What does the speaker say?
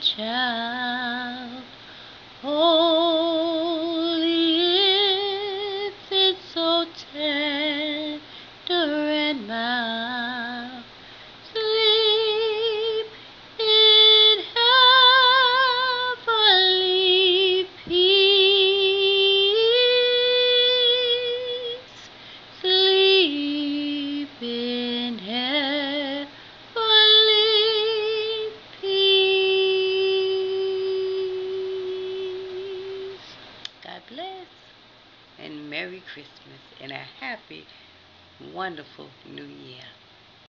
child. Holy is it so tender and mild. Bless and Merry Christmas and a happy, wonderful New Year.